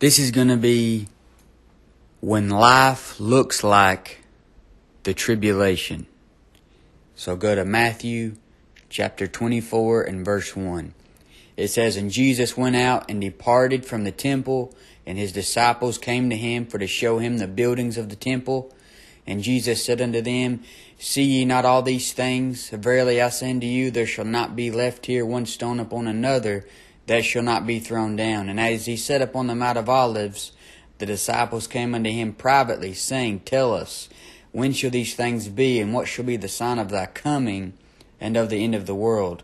This is going to be when life looks like the tribulation. So go to Matthew chapter 24 and verse 1. It says, And Jesus went out and departed from the temple, and his disciples came to him for to show him the buildings of the temple. And Jesus said unto them, See ye not all these things? Verily I say unto you, there shall not be left here one stone upon another that shall not be thrown down. And as he sat upon the Mount of Olives, the disciples came unto him privately, saying, Tell us, when shall these things be, and what shall be the sign of thy coming and of the end of the world?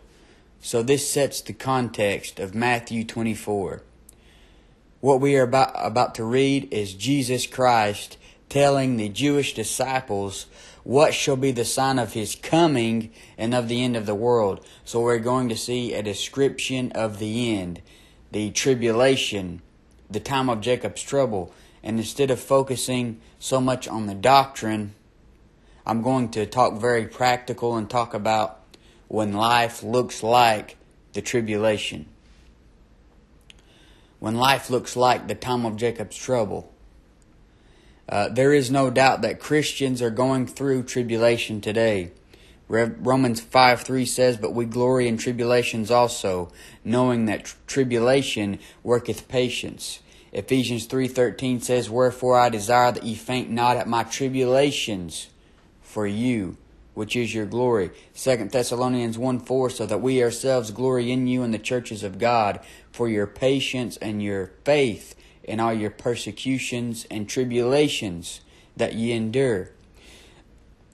So this sets the context of Matthew 24. What we are about, about to read is Jesus Christ telling the Jewish disciples what shall be the sign of his coming and of the end of the world. So we're going to see a description of the end, the tribulation, the time of Jacob's trouble. And instead of focusing so much on the doctrine, I'm going to talk very practical and talk about when life looks like the tribulation. When life looks like the time of Jacob's trouble. Uh, there is no doubt that Christians are going through tribulation today. Romans 5 3 says, But we glory in tribulations also, knowing that tr- tribulation worketh patience. Ephesians 3:13 says, "Wherefore I desire that ye faint not at my tribulations for you, which is your glory." 2 Thessalonians 1:4 so that we ourselves glory in you in the churches of God for your patience and your faith in all your persecutions and tribulations that ye endure.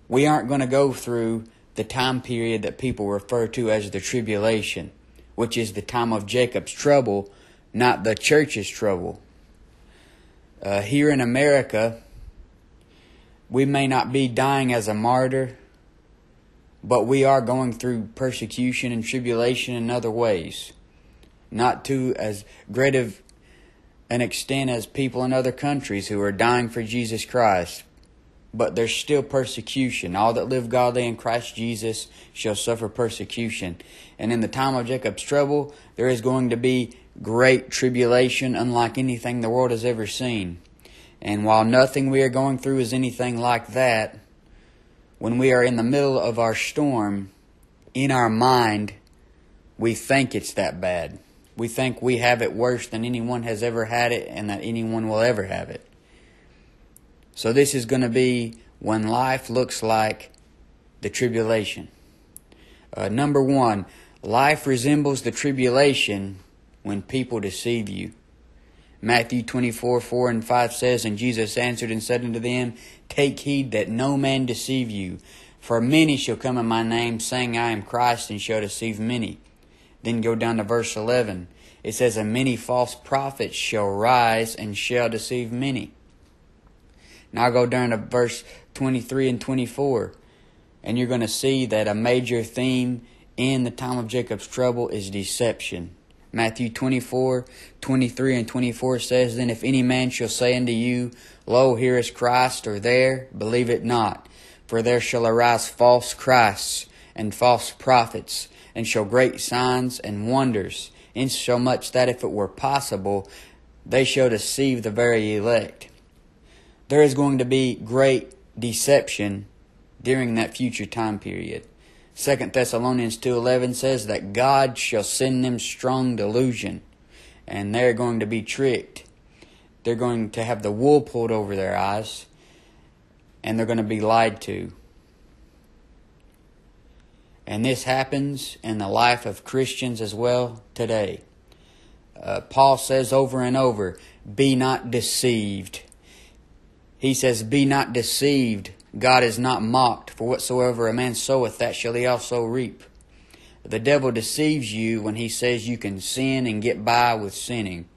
We aren't going to go through the time period that people refer to as the tribulation, which is the time of Jacob's trouble, not the church's trouble. Uh, here in America, we may not be dying as a martyr, but we are going through persecution and tribulation in other ways. Not to as great of an extent as people in other countries who are dying for Jesus Christ, but there's still persecution. All that live godly in Christ Jesus shall suffer persecution. And in the time of Jacob's trouble, there is going to be great tribulation unlike anything the world has ever seen. And while nothing we are going through is anything like that, when we are in the middle of our storm, in our mind, we think it's that bad. We think we have it worse than anyone has ever had it and that anyone will ever have it. So, this is going to be when life looks like the tribulation. Uh, number one, life resembles the tribulation when people deceive you. Matthew 24, 4 and 5 says, And Jesus answered and said unto them, Take heed that no man deceive you. For many shall come in my name, saying, I am Christ, and shall deceive many. Then go down to verse 11. It says, And many false prophets shall rise and shall deceive many. Now go down to verse 23 and 24. And you're going to see that a major theme in the time of Jacob's trouble is deception. Matthew 24, 23 and 24 says, Then if any man shall say unto you, Lo, here is Christ, or there, believe it not. For there shall arise false Christs and false prophets, and show great signs and wonders, insomuch that if it were possible, they shall deceive the very elect. There is going to be great deception during that future time period. Second Thessalonians 2:11 says that God shall send them strong delusion and they're going to be tricked. They're going to have the wool pulled over their eyes and they're going to be lied to. And this happens in the life of Christians as well today. Uh, Paul says over and over, be not deceived. He says, be not deceived God is not mocked, for whatsoever a man soweth, that shall he also reap. The devil deceives you when he says you can sin and get by with sinning.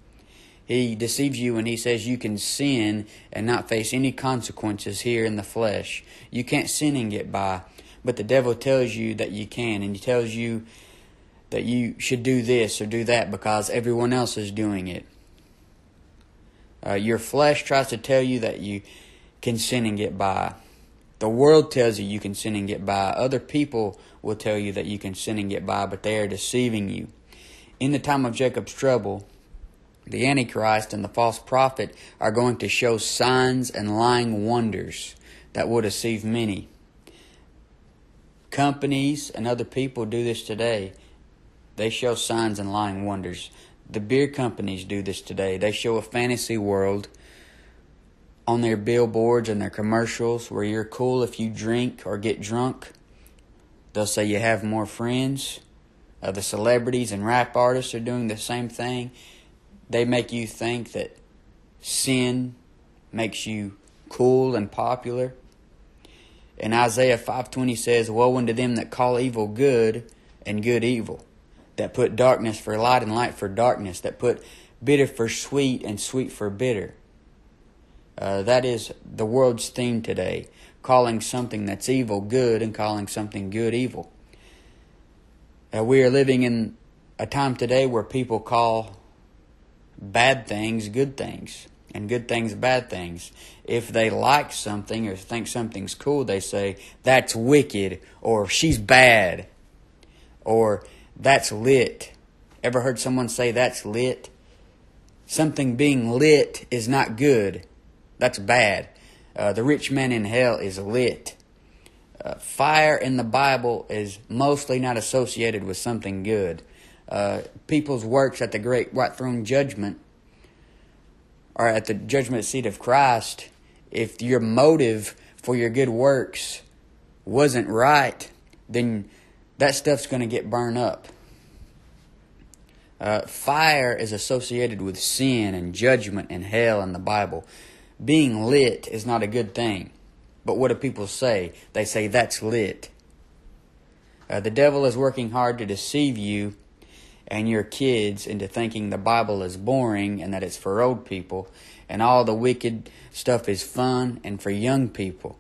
He deceives you when he says you can sin and not face any consequences here in the flesh. You can't sin and get by, but the devil tells you that you can, and he tells you that you should do this or do that because everyone else is doing it. Uh, your flesh tries to tell you that you can sin and get by. The world tells you you can sin and get by. Other people will tell you that you can sin and get by, but they are deceiving you. In the time of Jacob's trouble, the Antichrist and the false prophet are going to show signs and lying wonders that will deceive many. Companies and other people do this today. They show signs and lying wonders. The beer companies do this today. They show a fantasy world on their billboards and their commercials where you're cool if you drink or get drunk. They'll say you have more friends. Uh, the celebrities and rap artists are doing the same thing. They make you think that sin makes you cool and popular. And Isaiah 5:20 says, "Woe unto them that call evil good and good evil, that put darkness for light and light for darkness, that put bitter for sweet and sweet for bitter." Uh, that is the world's theme today, calling something that's evil good and calling something good evil. Uh, we are living in a time today where people call bad things good things and good things bad things. If they like something or think something's cool, they say, that's wicked, or she's bad, or that's lit. Ever heard someone say that's lit? Something being lit is not good. That's bad. Uh, the rich man in hell is lit. Uh, fire in the Bible is mostly not associated with something good. Uh, people's works at the great white throne judgment or at the judgment seat of Christ, if your motive for your good works wasn't right, then that stuff's going to get burned up. Uh, fire is associated with sin and judgment and hell in the Bible. Being lit is not a good thing. But what do people say? They say that's lit. Uh, the devil is working hard to deceive you and your kids into thinking the Bible is boring and that it's for old people, and all the wicked stuff is fun and for young people.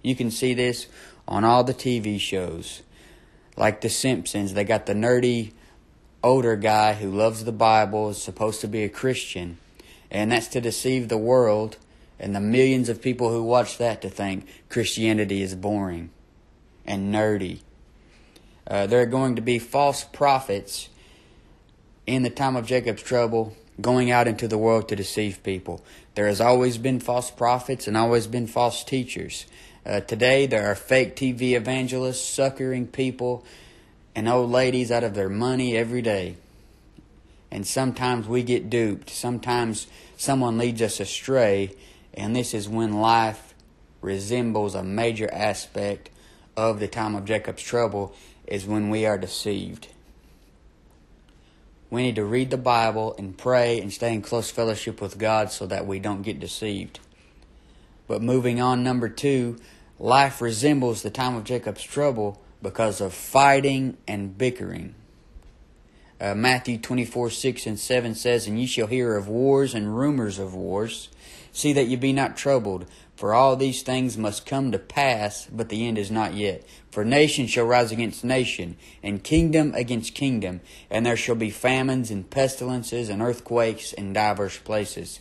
You can see this on all the TV shows. Like The Simpsons, they got the nerdy older guy who loves the Bible, is supposed to be a Christian, and that's to deceive the world and the millions of people who watch that to think Christianity is boring and nerdy. Uh, there are going to be false prophets in the time of Jacob's trouble going out into the world to deceive people. There has always been false prophets and always been false teachers. Uh, today, there are fake TV evangelists suckering people and old ladies out of their money every day. And sometimes we get duped. Sometimes someone leads us astray, and this is when life resembles a major aspect of the time of Jacob's trouble, is when we are deceived. We need to read the Bible and pray and stay in close fellowship with God so that we don't get deceived. But moving on, number two, life resembles the time of Jacob's trouble because of fighting and bickering. Uh, Matthew 24, 6 and 7 says, And ye shall hear of wars and rumors of wars. See that ye be not troubled, for all these things must come to pass, but the end is not yet. For nation shall rise against nation, and kingdom against kingdom, and there shall be famines and pestilences and earthquakes in divers places.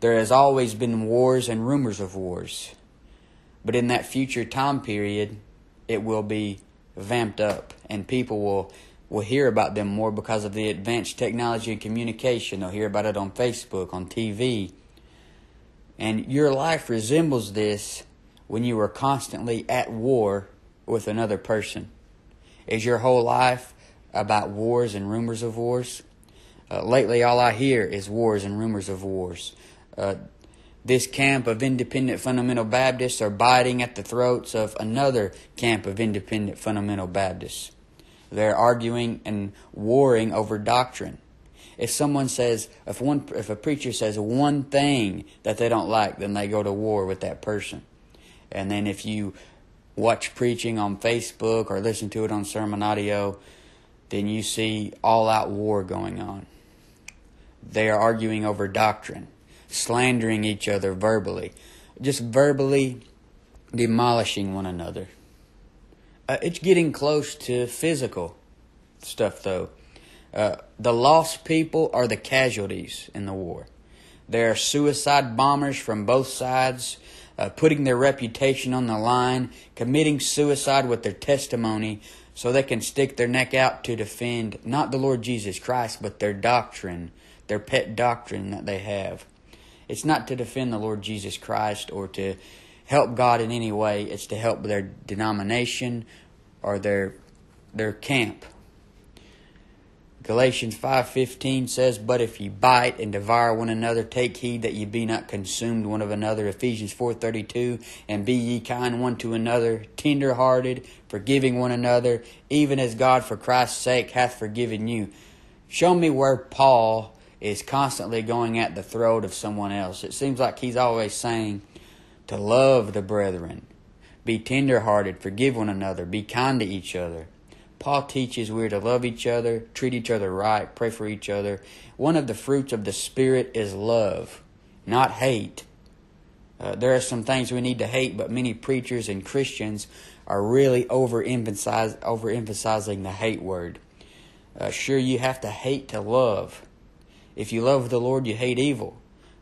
There has always been wars and rumors of wars. But in that future time period, it will be vamped up, and people will, will hear about them more because of the advanced technology and communication. They'll hear about it on Facebook, on TV and your life resembles this when you are constantly at war with another person. Is your whole life about wars and rumors of wars? Uh, lately, all I hear is wars and rumors of wars. Uh, this camp of independent fundamental Baptists are biting at the throats of another camp of independent fundamental Baptists. They're arguing and warring over doctrine. If someone says, if one, if a preacher says one thing that they don't like, then they go to war with that person. And then if you watch preaching on Facebook or listen to it on sermon audio, then you see all out war going on. They are arguing over doctrine, slandering each other verbally, just verbally demolishing one another. Uh, it's getting close to physical stuff, though. Uh, the lost people are the casualties in the war. There are suicide bombers from both sides, uh, putting their reputation on the line, committing suicide with their testimony so they can stick their neck out to defend not the Lord Jesus Christ, but their doctrine, their pet doctrine that they have. It's not to defend the Lord Jesus Christ or to help God in any way, it's to help their denomination or their their camp. Galatians 5:15 says, "But if ye bite and devour one another, take heed that ye be not consumed one of another." Ephesians 4:32, "And be ye kind one to another, tender-hearted, forgiving one another, even as God for Christ's sake hath forgiven you." Show me where Paul is constantly going at the throat of someone else. It seems like he's always saying to love the brethren, be tender-hearted, forgive one another, be kind to each other. Paul teaches we're to love each other, treat each other right, pray for each other. One of the fruits of the Spirit is love, not hate. Uh, there are some things we need to hate, but many preachers and Christians are really overemphasize, overemphasizing the hate word. Uh, sure, you have to hate to love. If you love the Lord, you hate evil.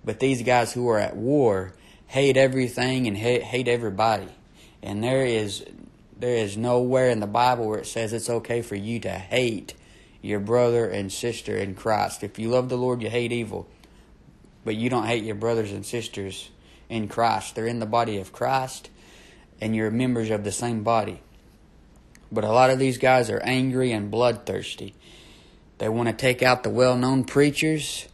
But these guys who are at war hate everything and hate, hate everybody. And there is there is nowhere in the Bible where it says it's okay for you to hate your brother and sister in Christ. If you love the Lord, you hate evil. But you don't hate your brothers and sisters in Christ. They're in the body of Christ, and you're members of the same body. But a lot of these guys are angry and bloodthirsty. They want to take out the well known preachers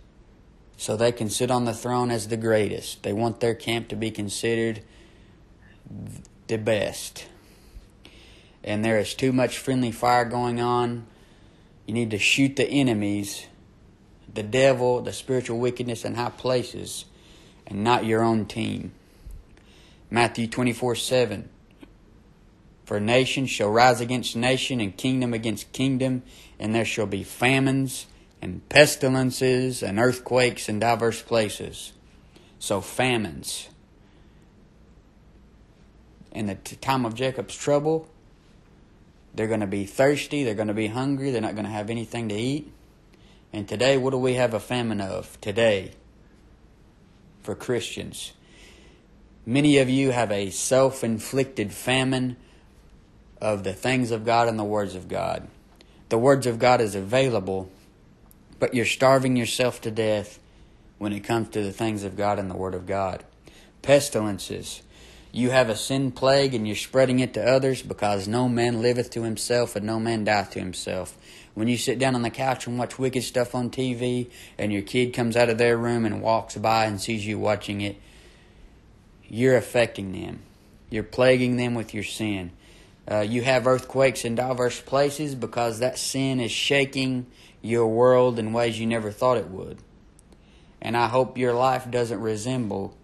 so they can sit on the throne as the greatest. They want their camp to be considered the best and there is too much friendly fire going on. You need to shoot the enemies, the devil, the spiritual wickedness in high places, and not your own team. Matthew 24 7. For nation shall rise against nation, and kingdom against kingdom, and there shall be famines, and pestilences, and earthquakes in divers places. So, famines. In the time of Jacob's trouble, they're going to be thirsty. They're going to be hungry. They're not going to have anything to eat. And today, what do we have a famine of? Today, for Christians. Many of you have a self inflicted famine of the things of God and the words of God. The words of God is available, but you're starving yourself to death when it comes to the things of God and the Word of God. Pestilences you have a sin plague and you're spreading it to others because no man liveth to himself and no man dieth to himself. When you sit down on the couch and watch wicked stuff on TV and your kid comes out of their room and walks by and sees you watching it, you're affecting them. You're plaguing them with your sin. Uh, you have earthquakes in diverse places because that sin is shaking your world in ways you never thought it would. And I hope your life doesn't resemble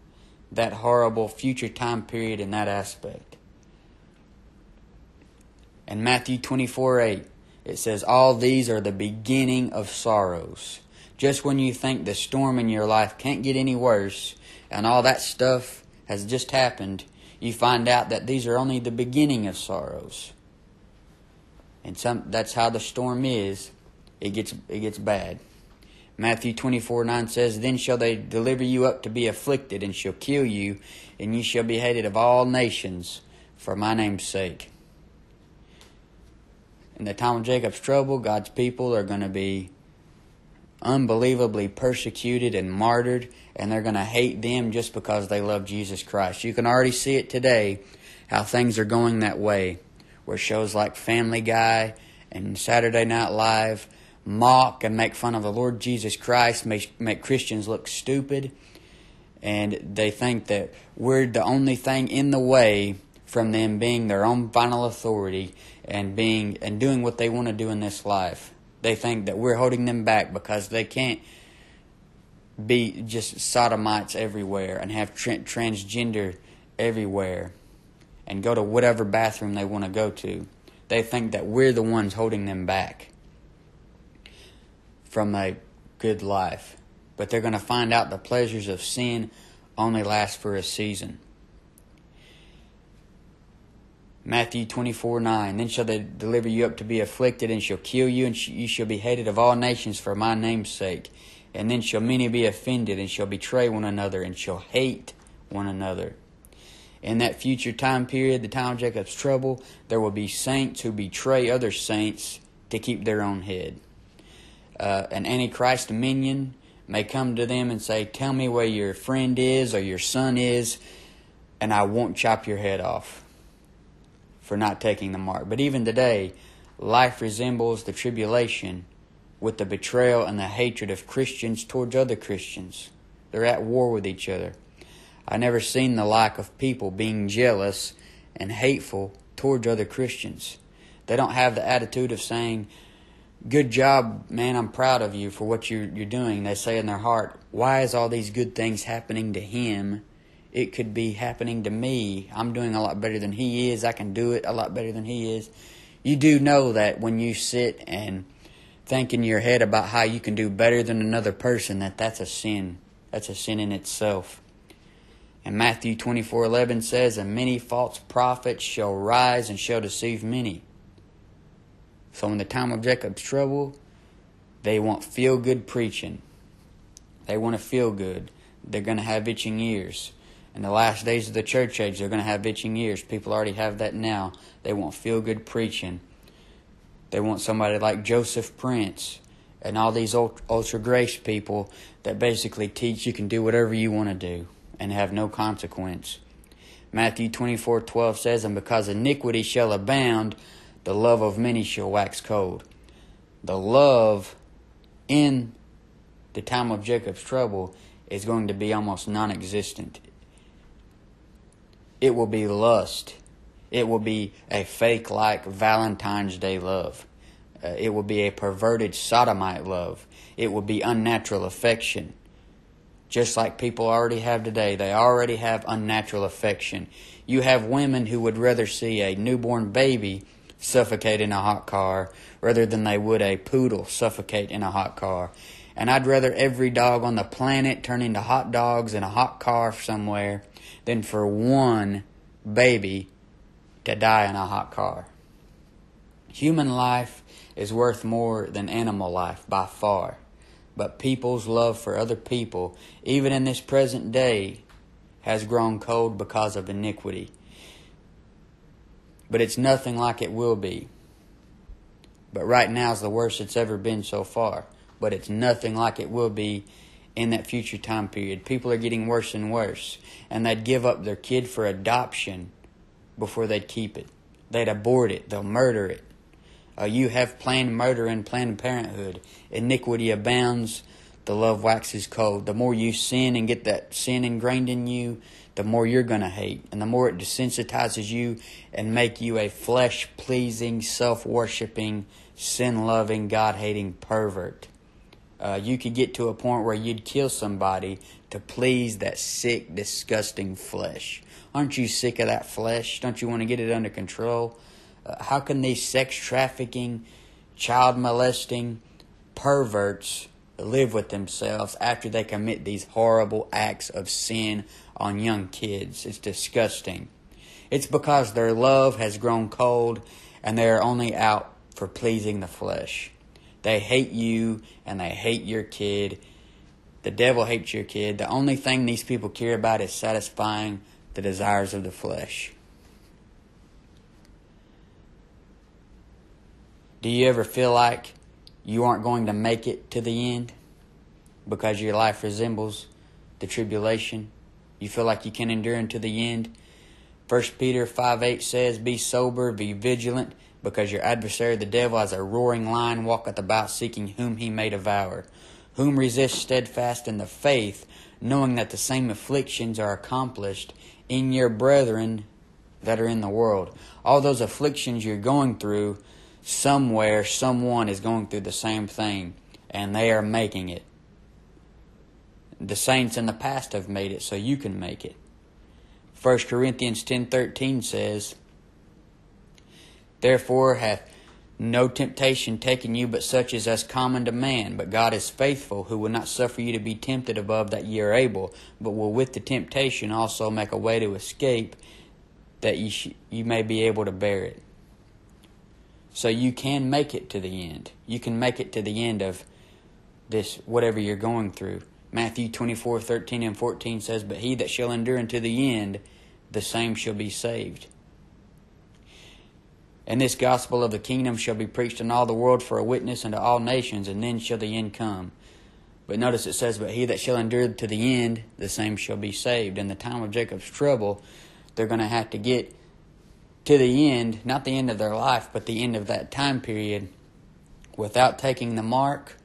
that horrible future time period in that aspect. In Matthew 24 8, it says, All these are the beginning of sorrows. Just when you think the storm in your life can't get any worse and all that stuff has just happened, you find out that these are only the beginning of sorrows. And some, that's how the storm is. It gets, it gets bad. Matthew 24 9 says, Then shall they deliver you up to be afflicted, and shall kill you, and ye shall be hated of all nations for my name's sake. In the time of Jacob's trouble, God's people are going to be unbelievably persecuted and martyred, and they're going to hate them just because they love Jesus Christ. You can already see it today how things are going that way, where shows like Family Guy and Saturday Night Live mock and make fun of the Lord Jesus Christ, make, make Christians look stupid, and they think that we're the only thing in the way from them being their own final authority and being and doing what they want to do in this life. They think that we're holding them back because they can't be just sodomites everywhere and have tra- transgender everywhere and go to whatever bathroom they want to go to. They think that we're the ones holding them back from a good life. But they're going to find out the pleasures of sin only last for a season. Matthew 24 9. Then shall they deliver you up to be afflicted, and shall kill you, and you shall be hated of all nations for my name's sake. And then shall many be offended, and shall betray one another, and shall hate one another. In that future time period, the time of Jacob's trouble, there will be saints who betray other saints to keep their own head. Uh, an Antichrist minion may come to them and say, Tell me where your friend is or your son is, and I won't chop your head off for not taking the mark. But even today, life resembles the tribulation with the betrayal and the hatred of Christians towards other Christians. They're at war with each other. I never seen the like of people being jealous and hateful towards other Christians. They don't have the attitude of saying, Good job, man, I'm proud of you for what you're, you're doing. They say in their heart, Why is all these good things happening to him? It could be happening to me. I'm doing a lot better than he is. I can do it a lot better than he is. You do know that when you sit and think in your head about how you can do better than another person, that that's a sin. That's a sin in itself. And Matthew 24:11 says, "And many false prophets shall rise and shall deceive many." So in the time of Jacob's trouble, they want feel good preaching. They want to feel good. They're going to have itching ears. In the last days of the church age, they're going to have itching ears. People already have that now. They want feel good preaching. They want somebody like Joseph Prince and all these ultra grace people that basically teach you can do whatever you want to do and have no consequence. Matthew 24:12 says, "And because iniquity shall abound, the love of many shall wax cold." The love in the time of Jacob's trouble is going to be almost non-existent. It will be lust. It will be a fake like Valentine's Day love. Uh, it will be a perverted sodomite love. It will be unnatural affection just like people already have today. They already have unnatural affection. You have women who would rather see a newborn baby suffocate in a hot car rather than they would a poodle suffocate in a hot car. And I'd rather every dog on the planet turn into hot dogs in a hot car somewhere than for one baby to die in a hot car. Human life is worth more than animal life by far but people's love for other people, even in this present day, has grown cold because of iniquity. But it's nothing like it will be. But right now is the worst it's ever been so far. But it's nothing like it will be in that future time period. People are getting worse and worse. And they'd give up their kid for adoption before they'd keep it. They'd abort it. They'll murder it. Uh, you have planned murder and planned parenthood. Iniquity abounds, the love waxes cold. The more you sin and get that sin ingrained in you, the more you're going to hate. And the more it desensitizes you and make you a flesh pleasing, self worshiping, sin loving, God hating pervert. Uh, you could get to a point where you'd kill somebody to please that sick, disgusting flesh. Aren't you sick of that flesh? Don't you want to get it under control? Uh, how can these sex trafficking, child molesting perverts live with themselves after they commit these horrible acts of sin on young kids? It's disgusting. It's because their love has grown cold and they are only out for pleasing the flesh. They hate you and they hate your kid. The devil hates your kid. The only thing these people care about is satisfying the desires of the flesh. Do you ever feel like you aren't going to make it to the end because your life resembles the tribulation? You feel like you can endure unto the end? 1 Peter 5 8 says, Be sober, be vigilant, because your adversary the devil as a roaring lion walketh about seeking whom he may devour. Whom resist steadfast in the faith, knowing that the same afflictions are accomplished in your brethren that are in the world. All those afflictions you're going through somewhere someone is going through the same thing and they are making it. The saints in the past have made it so you can make it. 1 Corinthians 10:13 says, Therefore hath no temptation taken you but such as is common to man, but God is faithful, who will not suffer you to be tempted above that ye are able, but will with the temptation also make a way to escape that ye, sh- you may be able to bear it. So you can make it to the end. You can make it to the end of this, whatever you're going through. Matthew 24, 13 and 14 says, But he that shall endure unto the end, the same shall be saved. And this gospel of the kingdom shall be preached in all the world for a witness unto all nations, and then shall the end come. But notice it says, But he that shall endure to the end, the same shall be saved. In the time of Jacob's trouble, they're going to have to get to the end, not the end of their life, but the end of that time period, without taking the mark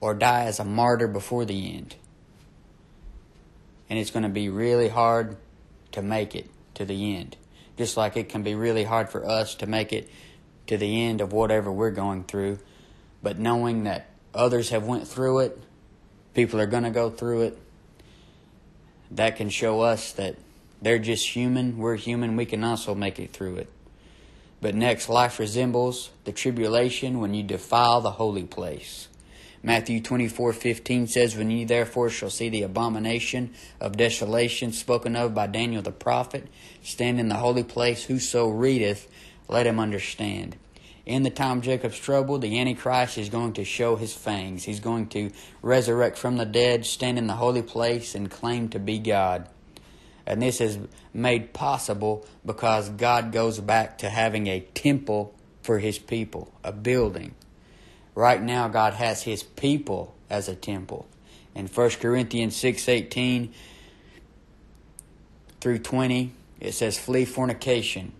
or die as a martyr before the end. And it's going to be really hard to make it to the end. Just like it can be really hard for us to make it to the end of whatever we're going through. But knowing that others have went through it people are going to go through it that can show us that they're just human we're human we can also make it through it. But next life resembles the tribulation when you defile the holy place Matthew 24:15 says, "When ye therefore shall see the abomination of desolation spoken of by Daniel the prophet stand in the holy place, whoso readeth, let him understand." In the time of Jacob's trouble, the Antichrist is going to show his fangs. He's going to resurrect from the dead, stand in the holy place, and claim to be God. And this is made possible because God goes back to having a temple for his people, a building. Right now, God has His people as a temple. In 1 Corinthians 6.18 through 20, it says, Flee fornication.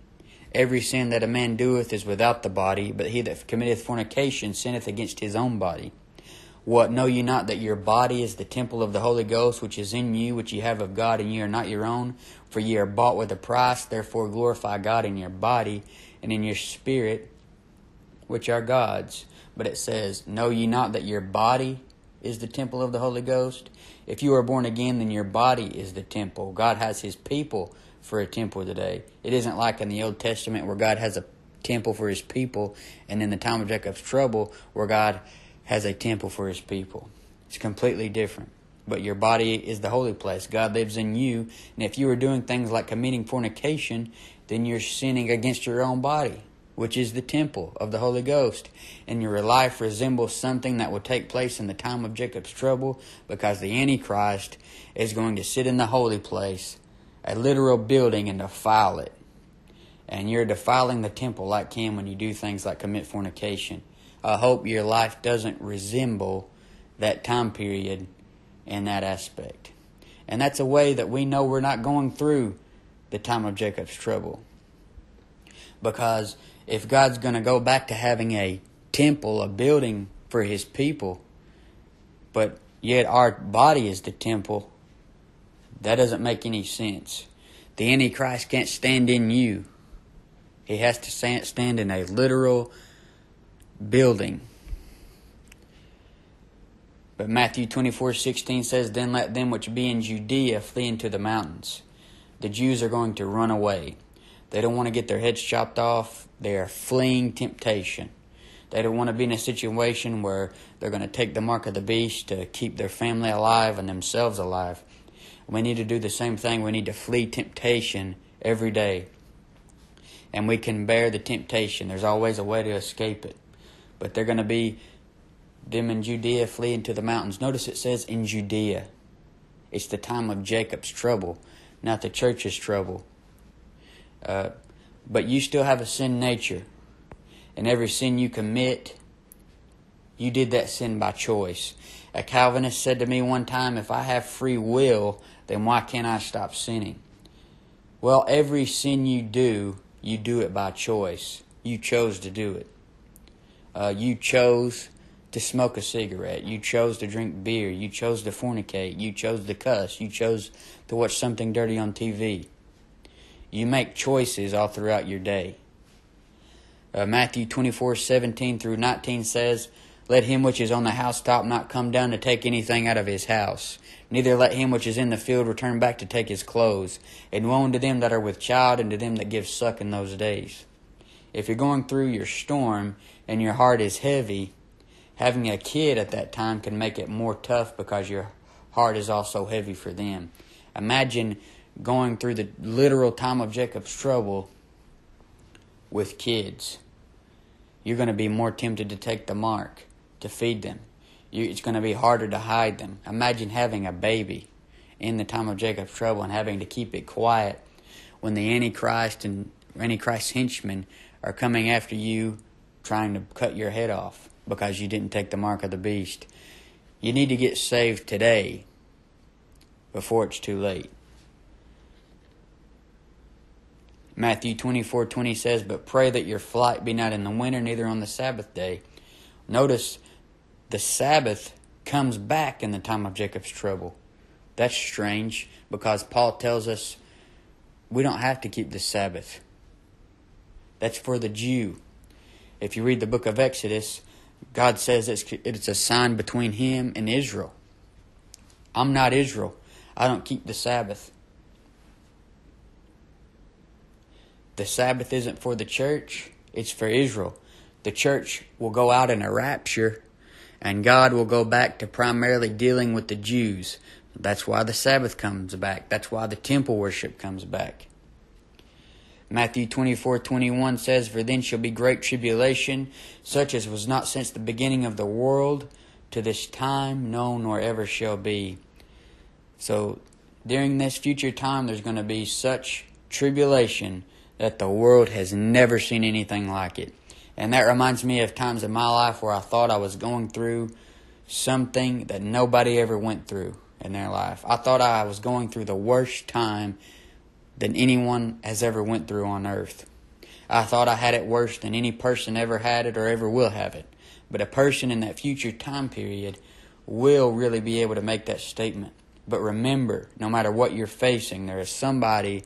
Every sin that a man doeth is without the body, but he that committeth fornication sinneth against his own body. What know ye not that your body is the temple of the Holy Ghost, which is in you, which ye have of God, and ye are not your own? For ye are bought with a price, therefore glorify God in your body and in your spirit, which are God's but it says, Know ye not that your body is the temple of the Holy Ghost? If you are born again, then your body is the temple. God has his people for a temple today. It isn't like in the Old Testament where God has a temple for his people, and in the time of Jacob's trouble where God has a temple for his people. It's completely different. But your body is the holy place. God lives in you. And if you are doing things like committing fornication, then you're sinning against your own body which is the temple of the Holy Ghost, and your life resembles something that will take place in the time of Jacob's trouble because the Antichrist is going to sit in the holy place, a literal building, and defile it. And you're defiling the temple like Kim when you do things like commit fornication. I hope your life doesn't resemble that time period in that aspect. And that's a way that we know we're not going through the time of Jacob's trouble. Because if God's going to go back to having a temple, a building for his people, but yet our body is the temple, that doesn't make any sense. The Antichrist can't stand in you. He has to stand in a literal building. But Matthew 24 16 says, Then let them which be in Judea flee into the mountains. The Jews are going to run away. They don't want to get their heads chopped off. They are fleeing temptation. They don't want to be in a situation where they're going to take the mark of the beast to keep their family alive and themselves alive. We need to do the same thing. We need to flee temptation every day. And we can bear the temptation. There's always a way to escape it. But they're going to be them in Judea fleeing to the mountains. Notice it says in Judea. It's the time of Jacob's trouble, not the church's trouble. Uh, but you still have a sin nature. And every sin you commit, you did that sin by choice. A Calvinist said to me one time, if I have free will, then why can't I stop sinning? Well, every sin you do, you do it by choice. You chose to do it. Uh, you chose to smoke a cigarette. You chose to drink beer. You chose to fornicate. You chose to cuss. You chose to watch something dirty on TV. You make choices all throughout your day. Uh, Matthew 24, 17 through 19 says, Let him which is on the housetop not come down to take anything out of his house. Neither let him which is in the field return back to take his clothes. And woe unto them that are with child, and to them that give suck in those days. If you're going through your storm and your heart is heavy, having a kid at that time can make it more tough because your heart is also heavy for them. Imagine going through the literal time of Jacob's trouble with kids. You're going to be more tempted to take the mark, to feed them. You, it's going to be harder to hide them. Imagine having a baby in the time of Jacob's trouble and having to keep it quiet when the Antichrist and Antichrist henchmen are coming after you trying to cut your head off because you didn't take the mark of the beast. You need to get saved today before it's too late. Matthew 24 20 says, But pray that your flight be not in the winter, neither on the Sabbath day. Notice the Sabbath comes back in the time of Jacob's trouble. That's strange because Paul tells us we don't have to keep the Sabbath. That's for the Jew. If you read the book of Exodus, God says it's, it's a sign between him and Israel. I'm not Israel. I don't keep the Sabbath. The Sabbath isn't for the church, it's for Israel. The church will go out in a rapture, and God will go back to primarily dealing with the Jews. That's why the Sabbath comes back. That's why the temple worship comes back. Matthew 24 21 says, For then shall be great tribulation, such as was not since the beginning of the world to this time, known nor ever shall be. So during this future time, there's going to be such tribulation that the world has never seen anything like it. And that reminds me of times in my life where I thought I was going through something that nobody ever went through in their life. I thought I was going through the worst time than anyone has ever went through on earth. I thought I had it worse than any person ever had it or ever will have it. But a person in that future time period will really be able to make that statement. But remember, no matter what you're facing, there is somebody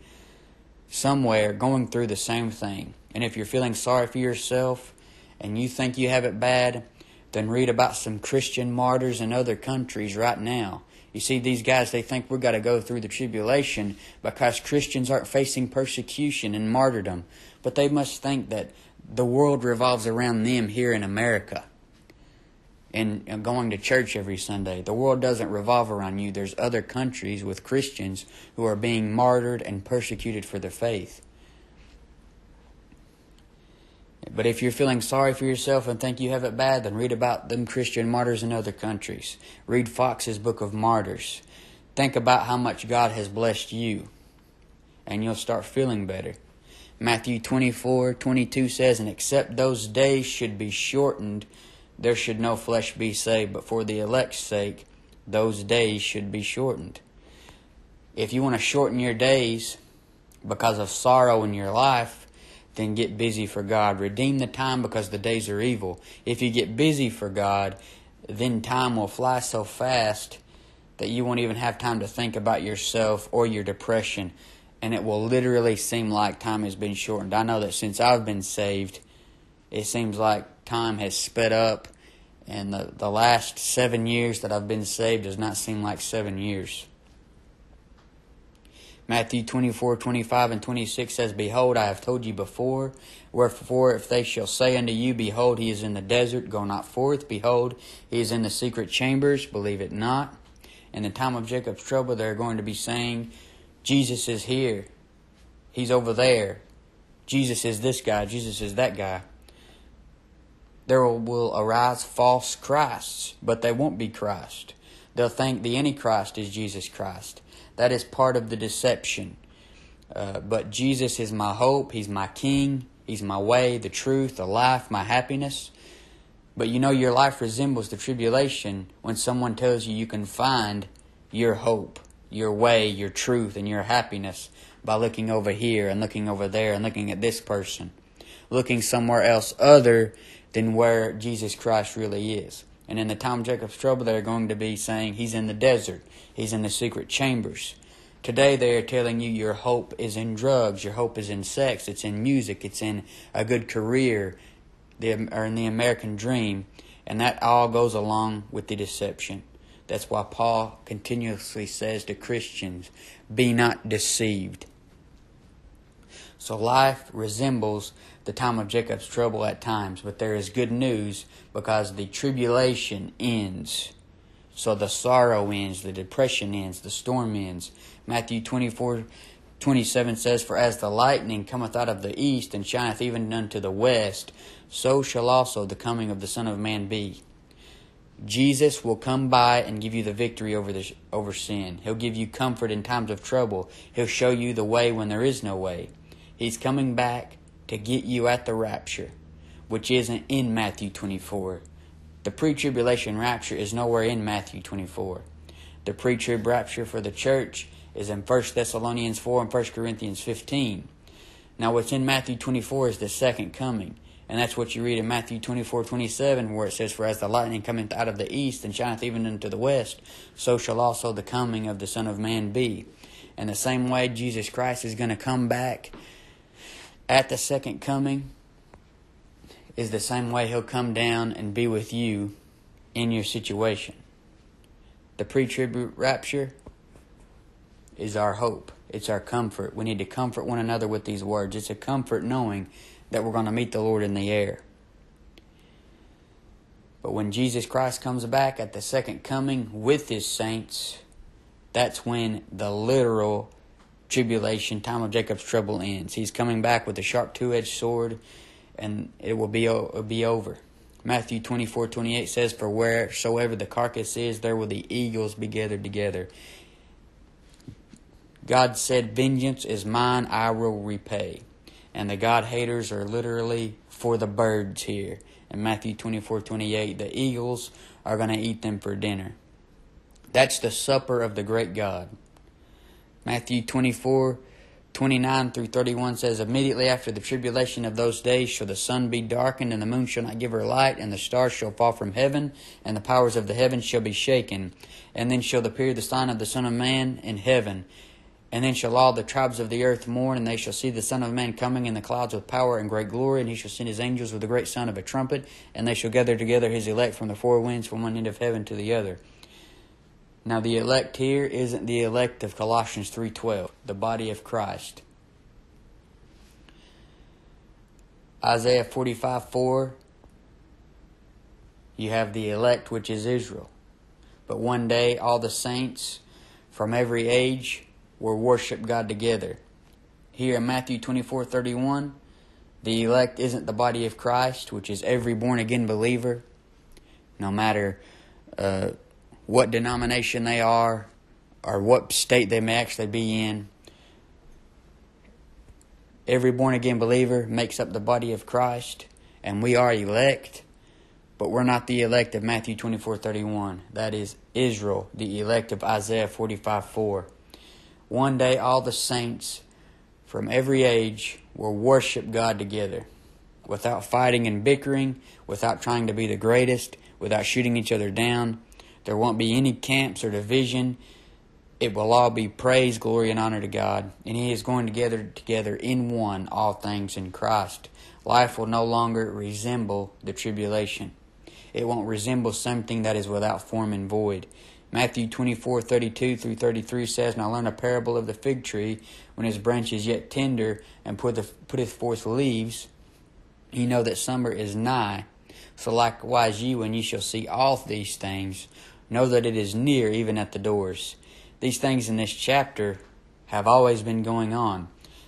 somewhere going through the same thing. And if you're feeling sorry for yourself and you think you have it bad, then read about some Christian martyrs in other countries right now. You see, these guys, they think we've got to go through the tribulation because Christians aren't facing persecution and martyrdom. But they must think that the world revolves around them here in America and uh, going to church every Sunday. The world doesn't revolve around you. There's other countries with Christians who are being martyred and persecuted for their faith. But if you're feeling sorry for yourself and think you have it bad, then read about them Christian martyrs in other countries. Read Fox's Book of Martyrs. Think about how much God has blessed you, and you'll start feeling better. Matthew 24 22 says, And except those days should be shortened, there should no flesh be saved, but for the elect's sake, those days should be shortened. If you want to shorten your days because of sorrow in your life, then get busy for God. Redeem the time because the days are evil. If you get busy for God, then time will fly so fast that you won't even have time to think about yourself or your depression. And it will literally seem like time has been shortened. I know that since I've been saved, it seems like time has sped up. And the, the last seven years that I've been saved does not seem like seven years. Matthew 24, 25, and 26 says, Behold, I have told you before. Wherefore, if they shall say unto you, Behold, he is in the desert, go not forth. Behold, he is in the secret chambers, believe it not. In the time of Jacob's trouble, they're going to be saying, Jesus is here. He's over there. Jesus is this guy. Jesus is that guy. There will arise false Christs, but they won't be Christ. They'll think the Antichrist is Jesus Christ. That is part of the deception. Uh, but Jesus is my hope. He's my King. He's my way, the truth, the life, my happiness. But you know, your life resembles the tribulation when someone tells you you can find your hope, your way, your truth, and your happiness by looking over here and looking over there and looking at this person, looking somewhere else other than where Jesus Christ really is. And in the time of Jacob's trouble, they're going to be saying, He's in the desert, He's in the secret chambers. Today, they are telling you your hope is in drugs, your hope is in sex, it's in music, it's in a good career, the, or in the American dream. And that all goes along with the deception. That's why Paul continuously says to Christians, Be not deceived. So life resembles the time of Jacob's trouble at times, but there is good news because the tribulation ends. So the sorrow ends, the depression ends, the storm ends. Matthew 24 27 says, For as the lightning cometh out of the east and shineth even unto the west, so shall also the coming of the Son of Man be. Jesus will come by and give you the victory over the, over sin. He'll give you comfort in times of trouble. He'll show you the way when there is no way. He's coming back to get you at the rapture, which isn't in Matthew 24. The pre-tribulation rapture is nowhere in Matthew 24. The pre-trib rapture for the church is in 1 Thessalonians 4 and 1 Corinthians 15. Now what's in Matthew 24 is the second coming. And that's what you read in Matthew 24, 27, where it says, For as the lightning cometh out of the east and shineth even into the west, so shall also the coming of the Son of Man be. And the same way Jesus Christ is going to come back at the second coming is the same way he'll come down and be with you in your situation. The pre trib rapture is our hope. It's our comfort. We need to comfort one another with these words. It's a comfort knowing that we're going to meet the Lord in the air. But when Jesus Christ comes back at the second coming with his saints, that's when the literal tribulation, time of Jacob's trouble ends. He's coming back with a sharp two edged sword, and it will be, it will be over. Matthew 24 28 says, For wheresoever the carcass is, there will the eagles be gathered together. God said, Vengeance is mine, I will repay and the God haters are literally for the birds here. In Matthew 24 28, the eagles are going to eat them for dinner. That's the supper of the great God. Matthew 24 29 through 31 says, Immediately after the tribulation of those days shall the sun be darkened, and the moon shall not give her light, and the stars shall fall from heaven, and the powers of the heavens shall be shaken. And then shall appear the sign of the Son of Man in heaven. And then shall all the tribes of the earth mourn, and they shall see the Son of Man coming in the clouds with power and great glory, and he shall send his angels with a great sound of a trumpet, and they shall gather together his elect from the four winds from one end of heaven to the other. Now the elect here isn't the elect of Colossians 3:12, the body of Christ. Isaiah 45:4 you have the elect which is Israel. But one day all the saints from every age will worship God together. Here in Matthew 24:31, the elect isn't the body of Christ, which is every born again believer, no matter uh, what denomination they are or what state they may actually be in. Every born again believer makes up the body of Christ, and we are elect, but we're not the elect of Matthew 24 31. That is Israel, the elect of Isaiah 45 4. One day, all the saints from every age will worship God together without fighting and bickering, without trying to be the greatest, without shooting each other down. There won't be any camps or division. It will all be praise, glory, and honor to God. And He is going together together in one all things in Christ. Life will no longer resemble the tribulation. It won't resemble something that is without form and void. Matthew twenty four thirty two through 33 says, Now learn a parable of the fig tree when his branch is yet tender and putteth forth leaves. You know that summer is nigh. So likewise ye, when ye shall see all these things, know that it is near, even at the doors. These things in this chapter have always been going on.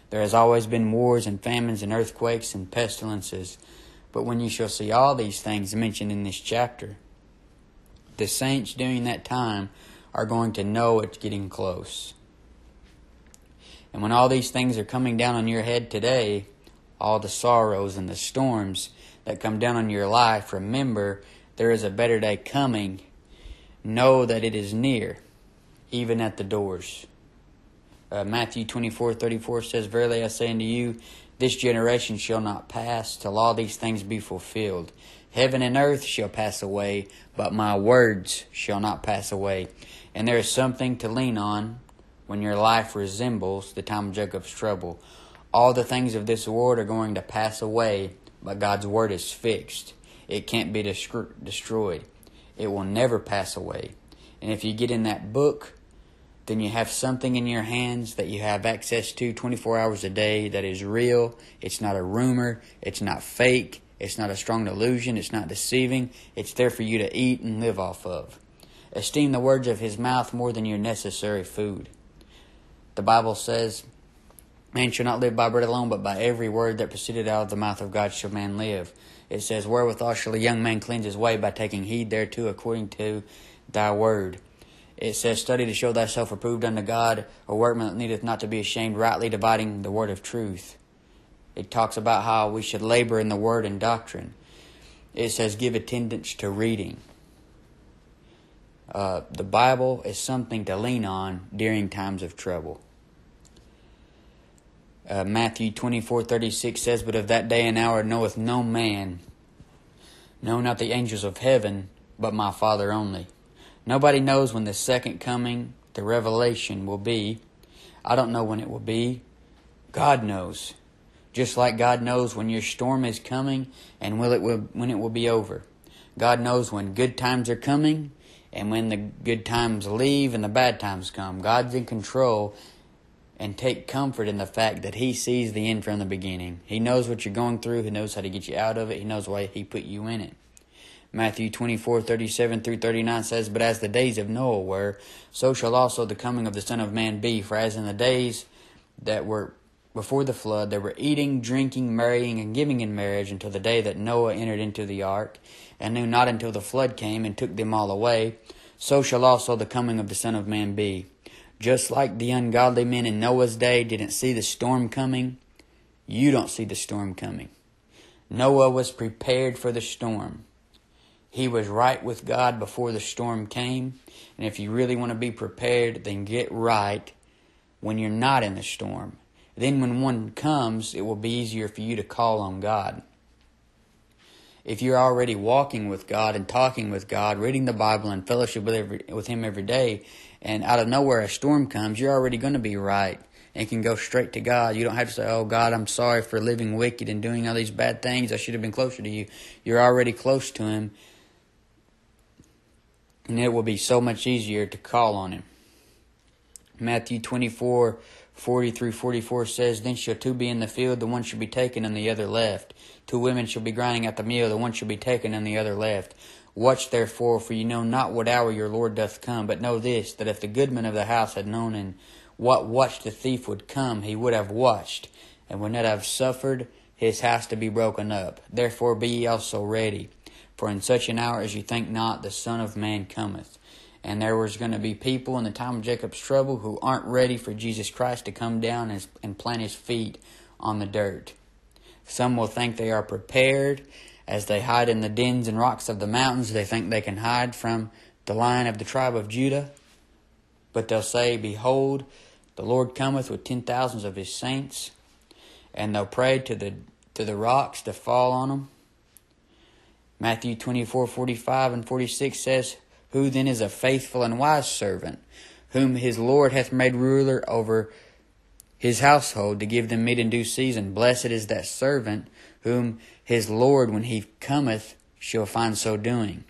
There has always been wars and famines and earthquakes and pestilences. But when you shall see all these things mentioned in this chapter, the saints during that time are going to know it's getting close. And when all these things are coming down on your head today, all the sorrows and the storms that come down on your life, remember there is a better day coming. Know that it is near, even at the doors. Uh, Matthew 24 34 says, Verily I say unto you, this generation shall not pass till all these things be fulfilled. Heaven and earth shall pass away, but my words shall not pass away. And there is something to lean on when your life resembles the time of Jacob's trouble. All the things of this world are going to pass away, but God's word is fixed. It can't be destroyed. It will never pass away. And if you get in that book, then you have something in your hands that you have access to 24 hours a day that is real. It's not a rumor. It's not fake. It's not a strong delusion. It's not deceiving. It's there for you to eat and live off of. Esteem the words of his mouth more than your necessary food. The Bible says Man shall not live by bread alone, but by every word that proceeded out of the mouth of God shall man live. It says, Wherewithal shall a young man cleanse his way by taking heed thereto according to thy word. It says, Study to show thyself approved unto God, a workman that needeth not to be ashamed, rightly dividing the word of truth. It talks about how we should labor in the word and doctrine. It says, Give attendance to reading. Uh, the Bible is something to lean on during times of trouble. Uh, Matthew twenty four thirty six says, But of that day and hour knoweth no man, no, not the angels of heaven, but my Father only. Nobody knows when the second coming, the revelation, will be. I don't know when it will be. God knows. Just like God knows when your storm is coming and will it will, when it will be over. God knows when good times are coming and when the good times leave and the bad times come. God's in control and take comfort in the fact that He sees the end from the beginning. He knows what you're going through. He knows how to get you out of it. He knows why He put you in it. Matthew 24, 37 through 39 says, But as the days of Noah were, so shall also the coming of the Son of Man be. For as in the days that were before the flood, they were eating, drinking, marrying, and giving in marriage until the day that Noah entered into the ark, and knew not until the flood came and took them all away, so shall also the coming of the Son of Man be. Just like the ungodly men in Noah's day didn't see the storm coming, you don't see the storm coming. Noah was prepared for the storm. He was right with God before the storm came. And if you really want to be prepared, then get right when you're not in the storm. Then, when one comes, it will be easier for you to call on God. If you're already walking with God and talking with God, reading the Bible and fellowship with, every, with Him every day, and out of nowhere a storm comes, you're already going to be right and can go straight to God. You don't have to say, Oh God, I'm sorry for living wicked and doing all these bad things. I should have been closer to you. You're already close to Him. And it will be so much easier to call on Him. Matthew 24, 40 through 44 says, Then shall two be in the field, the one shall be taken and the other left. Two women shall be grinding at the mill, the one shall be taken and the other left. Watch therefore, for you know not what hour your Lord doth come. But know this, that if the goodman of the house had known in what watch the thief would come, he would have watched, and would not have suffered his house to be broken up. Therefore be ye also ready, for in such an hour as you think not, the Son of Man cometh. And there was going to be people in the time of Jacob's trouble who aren't ready for Jesus Christ to come down and, and plant his feet on the dirt. Some will think they are prepared as they hide in the dens and rocks of the mountains, they think they can hide from the lion of the tribe of Judah. But they'll say, Behold, the Lord cometh with ten thousands of his saints, and they'll pray to the to the rocks to fall on them. Matthew twenty four forty five and forty six says, Who then is a faithful and wise servant, whom his Lord hath made ruler over his household to give them meat in due season? Blessed is that servant whom his Lord, when he cometh, shall find so doing.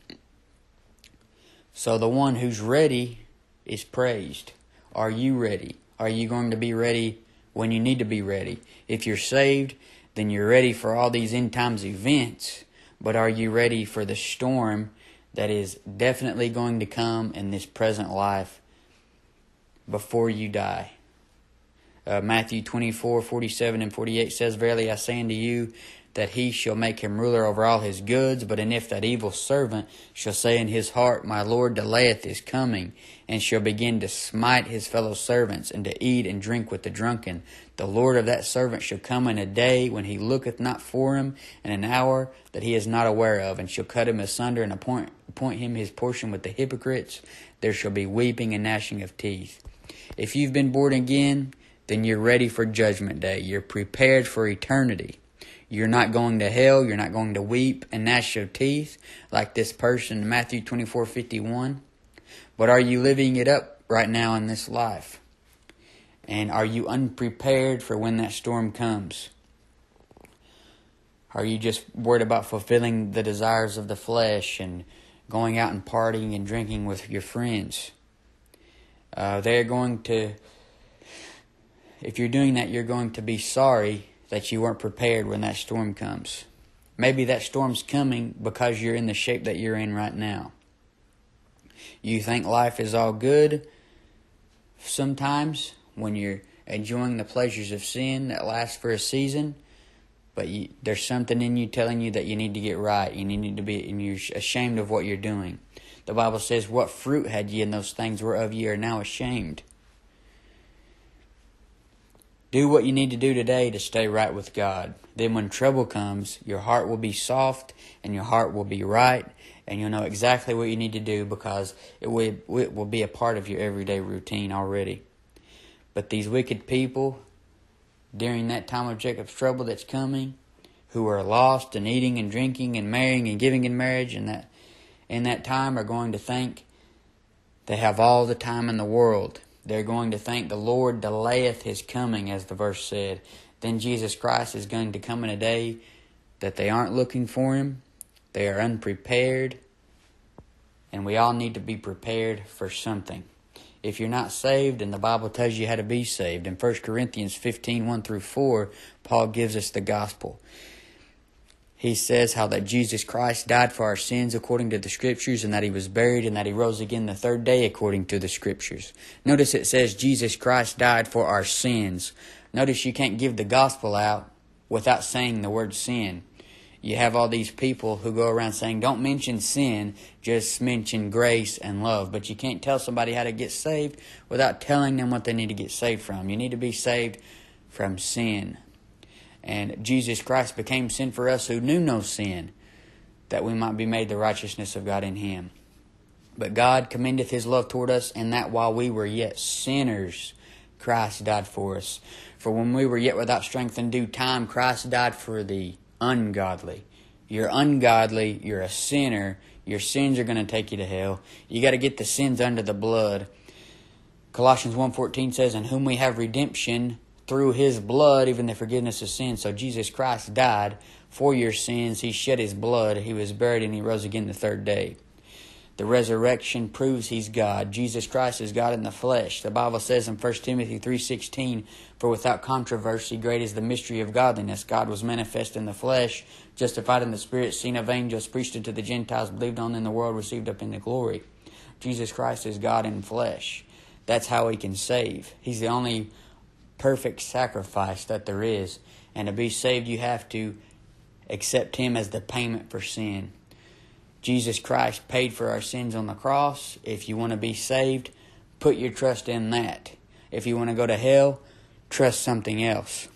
So the one who's ready is praised. Are you ready? Are you going to be ready when you need to be ready? If you're saved, then you're ready for all these end times events. But are you ready for the storm that is definitely going to come in this present life before you die? Uh, Matthew 24, 47 and 48 says, Verily I say unto you, that he shall make him ruler over all his goods. But and if that evil servant shall say in his heart, My Lord delayeth his coming, and shall begin to smite his fellow servants, and to eat and drink with the drunken, the Lord of that servant shall come in a day when he looketh not for him, and an hour that he is not aware of, and shall cut him asunder, and appoint, appoint him his portion with the hypocrites. There shall be weeping and gnashing of teeth. If you've been born again, then you're ready for judgment day. You're prepared for eternity. You're not going to hell. You're not going to weep and gnash your teeth like this person Matthew 24 51. But are you living it up right now in this life? And are you unprepared for when that storm comes? Are you just worried about fulfilling the desires of the flesh and going out and partying and drinking with your friends? Uh, they're going to, if you're doing that, you're going to be sorry that you weren't prepared when that storm comes. Maybe that storm's coming because you're in the shape that you're in right now. You think life is all good sometimes when you're enjoying the pleasures of sin that last for a season, but you, there's something in you telling you that you need to get right. You need to be, and you're ashamed of what you're doing. The Bible says, What fruit had ye in those things whereof ye are now ashamed? Do what you need to do today to stay right with God. Then, when trouble comes, your heart will be soft and your heart will be right, and you'll know exactly what you need to do because it will, it will be a part of your everyday routine already. But these wicked people, during that time of Jacob's trouble that's coming, who are lost and eating and drinking and marrying and giving in marriage and that in that time are going to think they have all the time in the world. They're going to think the Lord delayeth his coming, as the verse said. Then Jesus Christ is going to come in a day that they aren't looking for him. They are unprepared. And we all need to be prepared for something. If you're not saved, and the Bible tells you how to be saved, in 1 Corinthians 15 1 through 4, Paul gives us the gospel he says how that Jesus Christ died for our sins according to the scriptures and that he was buried and that he rose again the third day according to the scriptures. Notice it says Jesus Christ died for our sins. Notice you can't give the gospel out without saying the word sin. You have all these people who go around saying, don't mention sin, just mention grace and love. But you can't tell somebody how to get saved without telling them what they need to get saved from. You need to be saved from sin. And Jesus Christ became sin for us who knew no sin, that we might be made the righteousness of God in him. But God commendeth his love toward us, in that while we were yet sinners, Christ died for us. For when we were yet without strength in due time, Christ died for the ungodly. You're ungodly, you're a sinner, your sins are going to take you to hell. You got to get the sins under the blood. Colossians 1:14 says, "In whom we have redemption through his blood, even the forgiveness of sins. So Jesus Christ died for your sins. He shed his blood. He was buried and he rose again the third day. The resurrection proves he's God. Jesus Christ is God in the flesh. The Bible says in 1 Timothy 3:16, "For without controversy great is the mystery of godliness. God was manifest in the flesh, justified in the spirit, seen of angels, preached unto the Gentiles, believed on in the world, received up into glory." Jesus Christ is God in flesh. That's how he can save. He's the only perfect sacrifice that there is. And to be saved, you have to accept Him as the payment for sin. Jesus Christ paid for our sins on the cross. If you want to be saved, put your trust in that. If you want to go to hell, trust something else.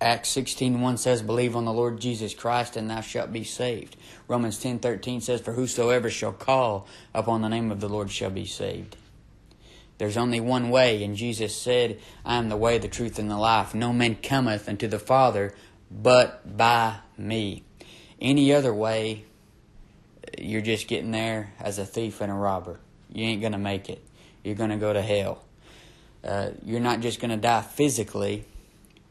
Acts 16:1 says, "Believe on the Lord Jesus Christ, and thou shalt be saved." Romans 10:13 says, "For whosoever shall call upon the name of the Lord shall be saved." There's only one way, and Jesus said, I am the way, the truth, and the life. No man cometh unto the Father but by me. Any other way, you're just getting there as a thief and a robber. You ain't going to make it. You're going to go to hell. Uh, you're not just going to die physically,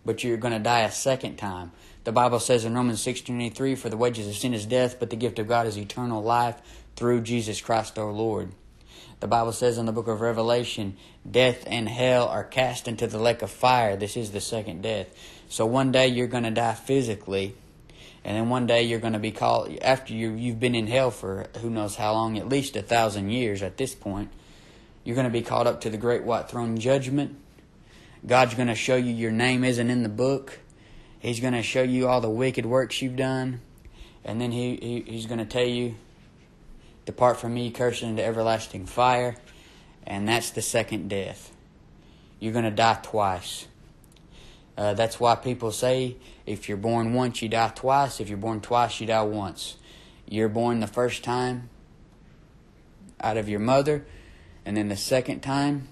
but you're going to die a second time. The Bible says in Romans 6:23, "For the wages of sin is death, but the gift of God is eternal life through Jesus Christ our Lord." The Bible says in the book of Revelation, death and hell are cast into the lake of fire. This is the second death. So one day you're going to die physically, and then one day you're going to be called, after you, you've been in hell for who knows how long, at least a thousand years at this point, you're going to be called up to the great white throne judgment. God's going to show you your name isn't in the book. He's going to show you all the wicked works you've done. And then he, he he's going to tell you Depart from me, cursed into everlasting fire. And that's the second death. You're going to die twice. Uh, that's why people say if you're born once, you die twice. If you're born twice, you die once. You're born the first time out of your mother, and then the second time,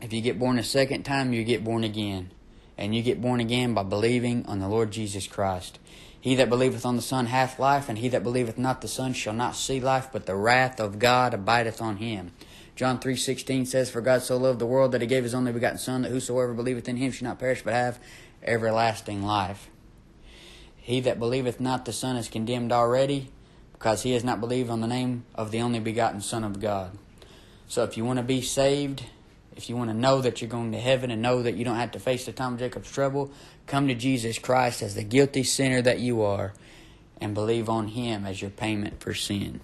if you get born a second time, you get born again. And you get born again by believing on the Lord Jesus Christ. He that believeth on the Son hath life, and he that believeth not the Son shall not see life, but the wrath of God abideth on him. John 3.16 says, For God so loved the world that he gave his only begotten Son, that whosoever believeth in him should not perish, but have everlasting life. He that believeth not the Son is condemned already, because he has not believed on the name of the only begotten Son of God. So if you want to be saved, if you want to know that you're going to heaven and know that you don't have to face the time of Jacob's trouble, come to Jesus Christ as the guilty sinner that you are and believe on Him as your payment for sin.